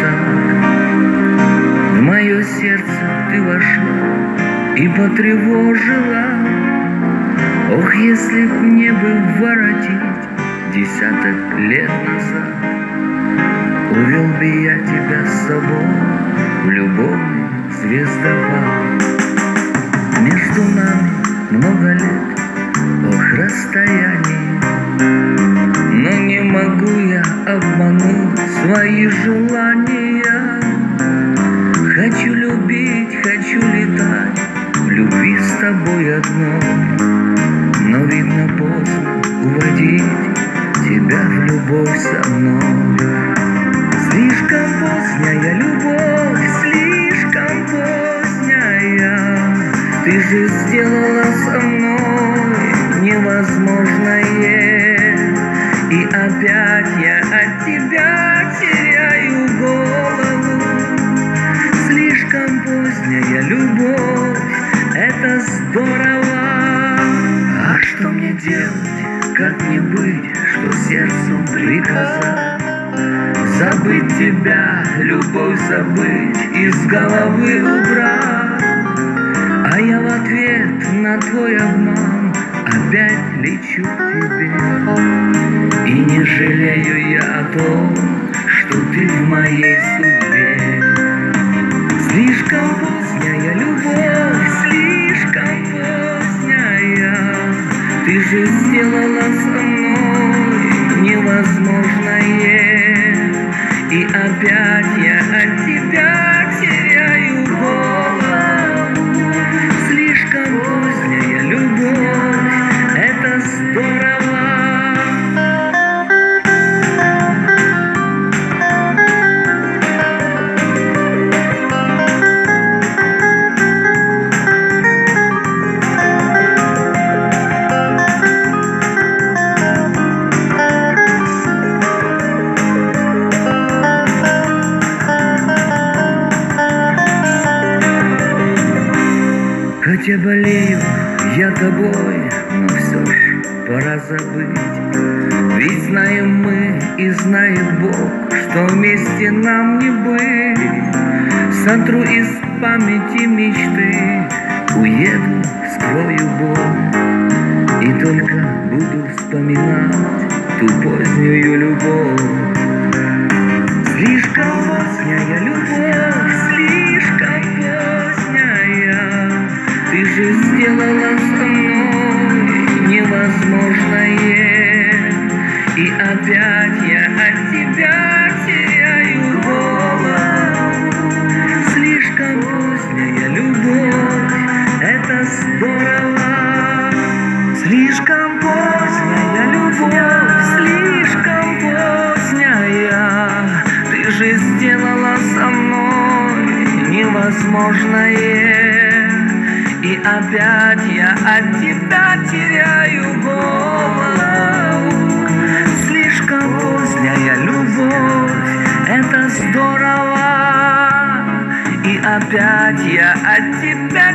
так В мое сердце ты вошла и потревожила. Ох, если б мне бы воротить десяток лет назад Увел бы я тебя с собой в любовный звездопад. Между нами много лет, ох, расстояние обмануть свои желания. Хочу любить, хочу летать, в любви с тобой одной, Но видно поздно уводить тебя в любовь со мной. Слишком поздняя любовь, слишком поздняя, Ты же сделала здорово. А что мне делать, как мне быть, что сердцу приказать? Забыть тебя, любовь забыть, из головы убрать. А я в ответ на твой обман опять лечу к тебе. И не жалею я о том, что ты в моей судьбе. Же сделала со мной невозможное. И опять я Хотя болею я тобой, но все ж пора забыть. Ведь знаем мы и знает Бог, что вместе нам не быть. Сотру из памяти мечты, уеду, скрою боль. И только буду вспоминать ту позднюю любовь. Слишком поздняя любовь, со мной невозможное. И опять я от тебя теряю голову. Слишком поздняя любовь, это здорово. И опять я от тебя